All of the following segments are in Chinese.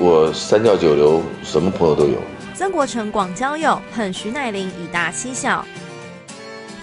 我三教九流，什么朋友都有。曾国成广交友，恨徐乃麟以大欺小。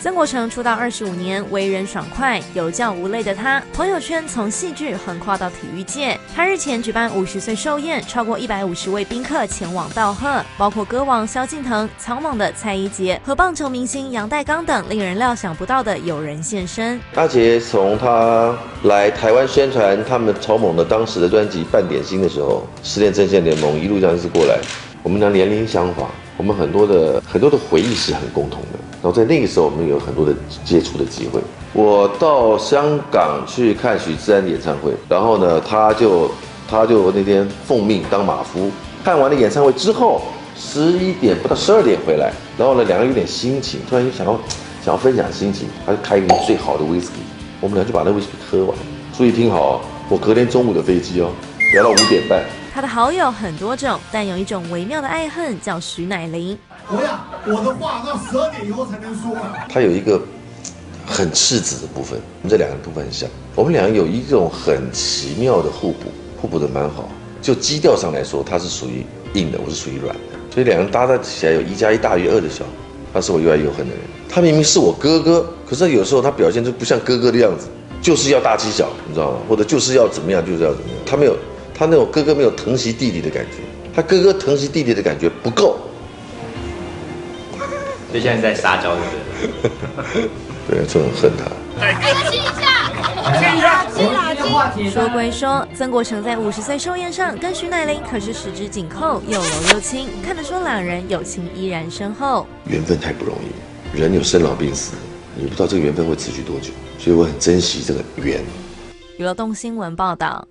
曾国成出道二十五年，为人爽快、有教无类的他，朋友圈从戏剧横跨到体育界。他日前举办五十岁寿宴，超过一百五十位宾客前往道贺，包括歌王萧敬腾、草蜢的蔡依杰和棒球明星杨代刚等令人料想不到的友人现身。阿杰从他来台湾宣传他们草蜢的当时的专辑《半点心》的时候，失恋阵线联盟一路这样子过来，我们俩年龄相仿，我们很多的很多的回忆是很共同的。然后在那个时候，我们有很多的接触的机会。我到香港去看许志安的演唱会，然后呢，他就他就那天奉命当马夫。看完了演唱会之后，十一点不到十二点回来，然后呢，两个人有点心情，突然又想要想要分享心情，他就开一瓶最好的威士忌，我们俩就把那威士忌喝完。注意听好，我隔天中午的飞机哦，聊到五点半。他的好友很多种，但有一种微妙的爱恨叫徐乃麟。我呀，我的话到十二点以后才能说。他有一个很赤子的部分，我们这两个部分很像。我们两个有一种很奇妙的互补，互补的蛮好。就基调上来说，他是属于硬的，我是属于软的，所以两个人搭在起来有一加一大于二的效果。他是我又爱又恨的人，他明明是我哥哥，可是有时候他表现出不像哥哥的样子，就是要大欺小，你知道吗？或者就是要怎么样，就是要怎么样。他没有。他那种哥哥没有疼惜弟弟的感觉，他哥哥疼惜弟弟的感觉不够，所以现在在撒娇，对不对？对，就很恨他。哎，亲一下，亲一下，亲一下。说归说，曾国成在五十岁寿宴上跟徐乃麟可是十指紧扣，又柔又亲，看得出两人友情依然深厚。缘分太不容易，人有生老病死，你不知道这个缘分会持续多久，所以我很珍惜这个缘。娱乐动新闻报道。